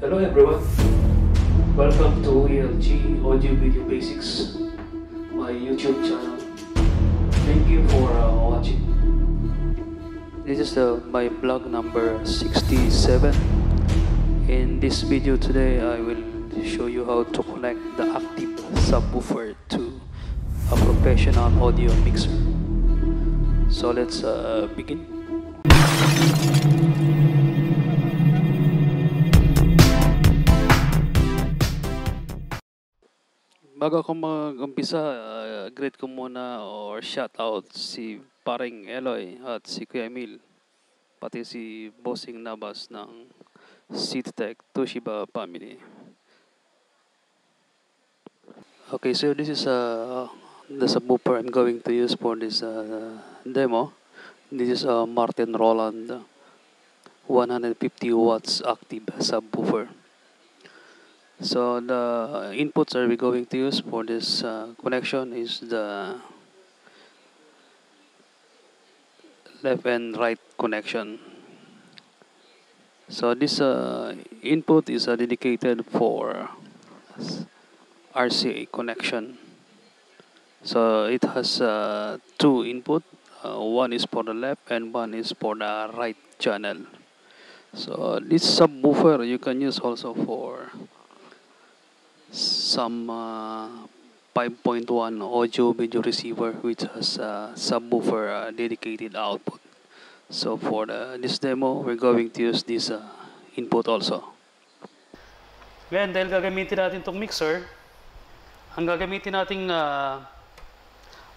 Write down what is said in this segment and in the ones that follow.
Hello everyone. Welcome to ELG Audio Video Basics, my YouTube channel. Thank you for uh, watching. This is uh, my blog number 67. In this video today, I will show you how to connect the active subwoofer to a professional audio mixer. So let's uh, begin. Bago ako mag-umpisa, uh, greet ko muna or shout out si paring Eloy at si Kuya Emil. Pati si Bossing Nabas ng Cititech Toshiba family. Okay, so this is uh, the subwoofer I'm going to use for this uh, demo. This is a Martin Roland 150 watts active subwoofer. So the inputs are we going to use for this uh, connection is the left and right connection. So this uh, input is uh, dedicated for RCA connection. So it has uh, two input. Uh, one is for the left and one is for the right channel. So this subwoofer you can use also for some uh, 5.1 audio video receiver which has a subwoofer uh, dedicated output. So for the, this demo, we're going to use this uh, input also. Ngayon, dahil gagamitin natin itong mixer, ang gagamitin nating uh,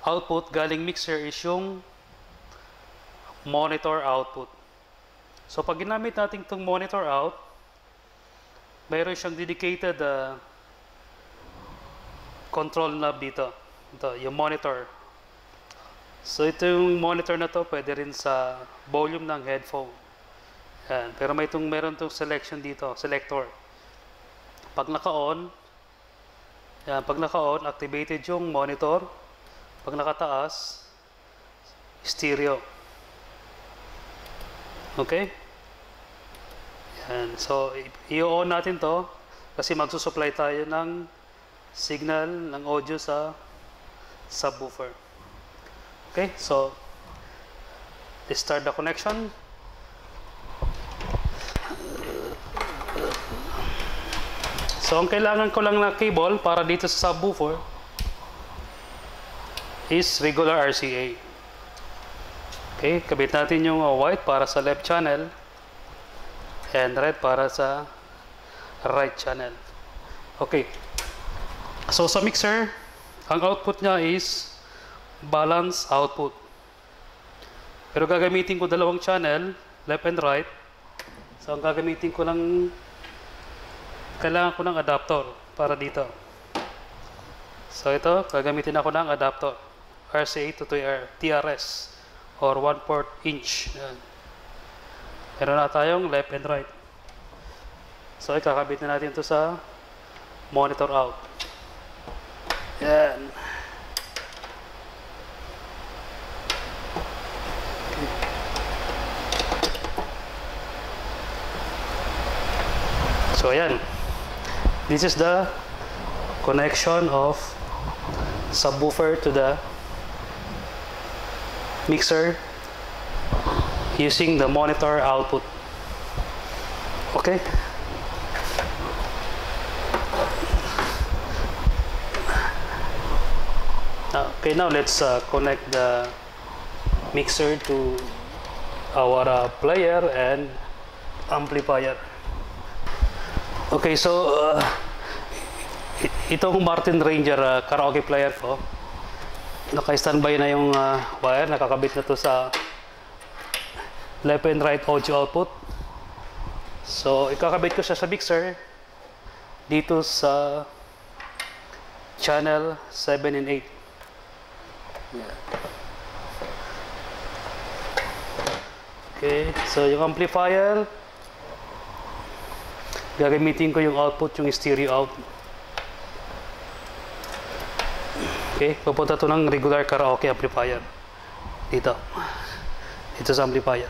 output galing mixer is yung monitor output. So pag ginamit natin itong monitor out, mayroon siyang dedicated uh, control knob dito. Ito, yung monitor. So ito yung monitor na to, pwede rin sa volume ng headphone. Yan. Pero may itong, meron itong selection dito, selector. Pag naka-on, yan, pag naka-on, activated yung monitor. Pag nakataas, stereo. Okay? Yan. So, i-on natin to kasi magsusupply tayo ng signal ng audio sa subwoofer. Okay, so start the connection. So ang kailangan ko lang na cable para dito sa subwoofer is regular RCA. Okay, kabit natin yung white para sa left channel and red para sa right channel. Okay. So sa mixer, ang output niya is balance output. Pero gagamitin ko dalawang channel, left and right. So ang gagamitin ko lang, kailangan ko ng adapter para dito. So ito, gagamitin ako ng adapter. RCA to TRS or 1 port inch. Yan. Meron na tayong left and right. So ikakabit na natin ito sa monitor out. So ayan. This is the connection of subwoofer to the mixer using the monitor output. Okay? Okay, now let's uh, connect the mixer to our uh, player and amplifier. Okay, so uh, itong Martin Ranger uh, karaoke player ko, naka-standby na yung uh, wire, nakakabit na to sa left and right audio output. So, ikakabit ko siya sa mixer dito sa channel 7 and 8. Yeah. Okay, so yung amplifier, gagamitin ko yung output, yung stereo out. Okay, pupunta to ng regular karaoke amplifier. Dito. Dito sa amplifier.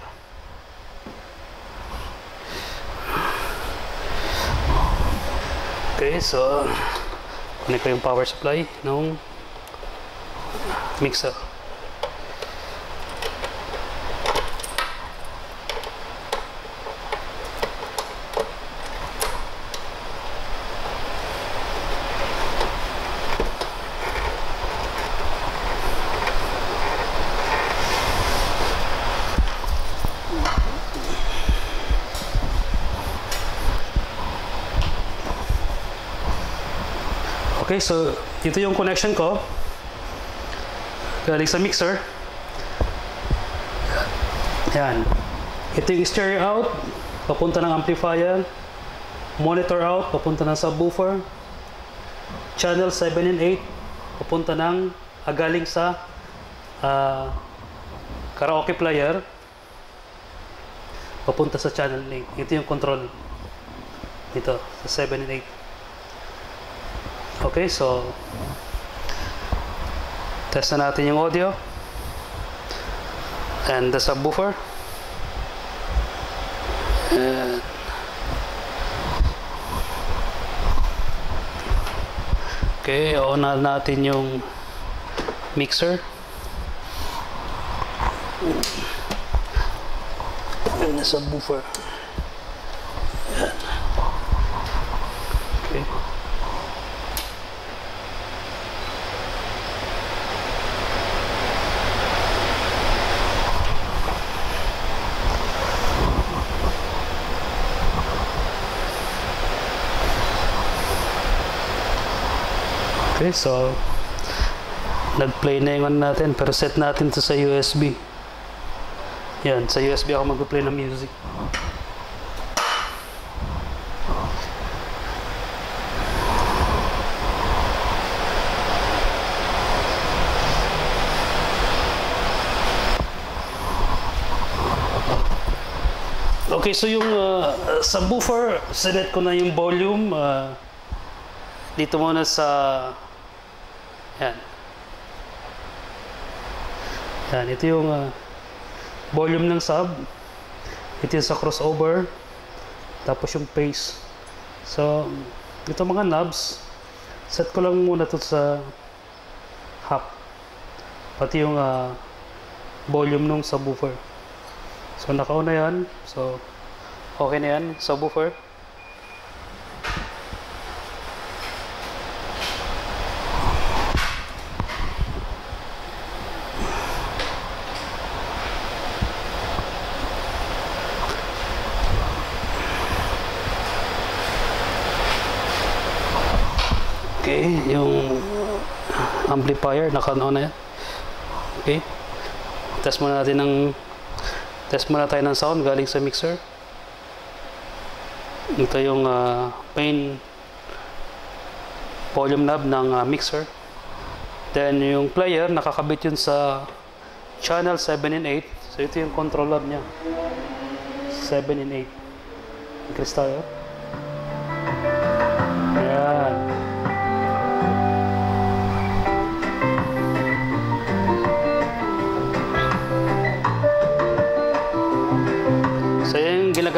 Okay, so connect ko yung power supply ng mixer. Okay, so ito yung connection ko. Galing sa mixer. Yan. Ito yung stereo out, papunta ng amplifier. Monitor out, papunta ng subwoofer. Channel 7 and 8, papunta ng ah, galing sa ah, karaoke player. Papunta sa channel 8. Ito yung control. Dito, sa 7 and 8. Okay, so test na natin yung audio and the subwoofer. And okay, on na natin yung mixer. And the subwoofer. Okay. Okay, so nag-play na yung ano natin pero set natin to sa USB. Yan, sa USB ako mag-play ng music. Okay, so yung uh, subwoofer, select ko na yung volume. Uh, dito muna sa yan. Yan ito yung uh, volume ng sub. Ito yung sa crossover. Tapos yung pace. So ito mga knobs. Set ko lang muna to sa half. Pati yung uh, volume ng subwoofer. So nakauna yan. So okay na yan subwoofer Okay, yung amplifier naka-on na yan. Okay. Test muna natin ng test muna tayo ng sound galing sa mixer. Ito yung uh, main volume knob ng uh, mixer. Then yung player nakakabit yun sa channel 7 and 8. So ito yung control knob niya. 7 and 8. Increase tayo. Ayan.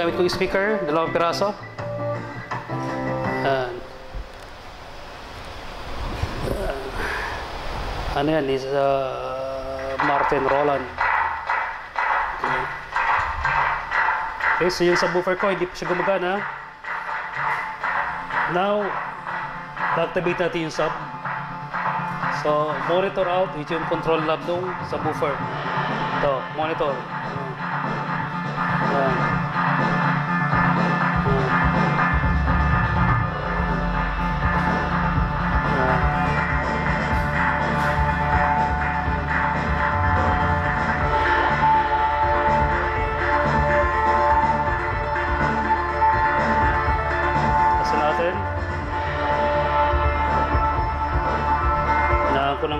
Ginagamit kong speaker, dalawang piraso. Yan. Uh, ano yan, is uh, Martin Roland. Okay. so yung subwoofer ko, hindi pa siya gumagana. Now, activate natin yung sub. So, monitor out, ito yung control knob nung subwoofer. Ito, monitor. Ayan. Ayan.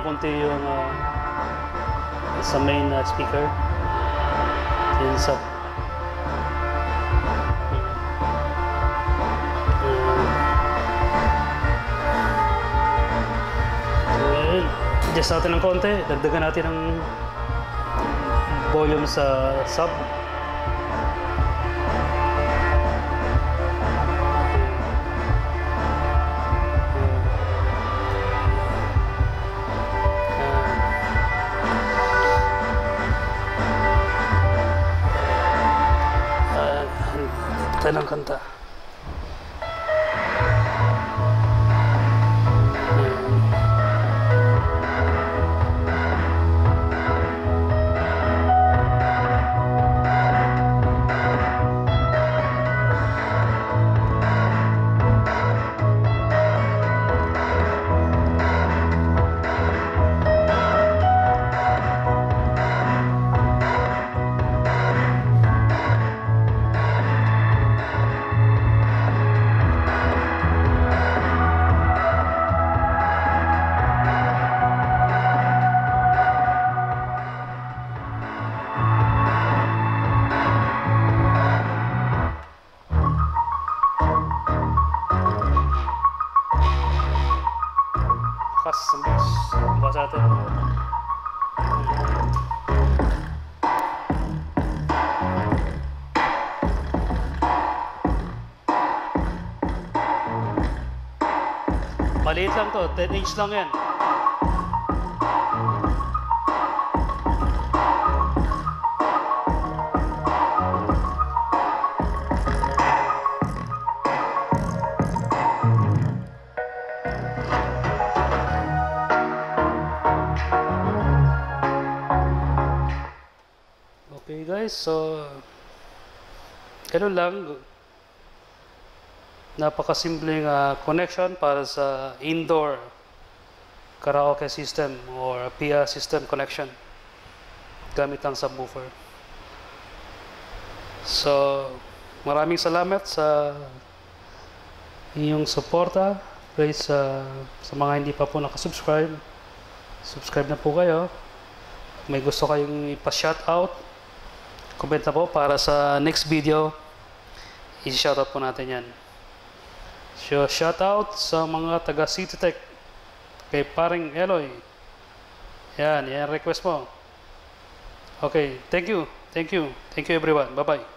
Konti yung ah, sa main ah, speaker. Yun sa. Adjust natin ng konti. Dagdagan natin ng volume sa sub. pena cantar. Maliit lang to, 10 inch lang yan. Okay guys, so ganun lang. Napakasimpleng ah, connection para sa indoor karaoke system or PIA system connection gamit ang subwoofer. So, maraming salamat sa inyong suporta. Please, ah, sa mga hindi pa po nakasubscribe, subscribe na po kayo. May gusto kayong ipa-shoutout, comment na po para sa next video, i-shoutout po natin yan. So, shoutout sa mga taga Cititech, kay paring Eloy. Yan, yan request mo. Okay, thank you, thank you, thank you everyone. Bye-bye.